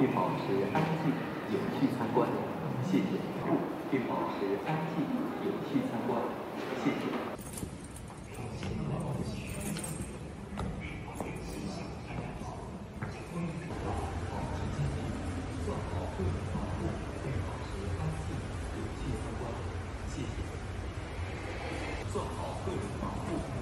并保持安静有序参观谢谢。并保持安静有序参观谢谢。谢谢。做好个人防护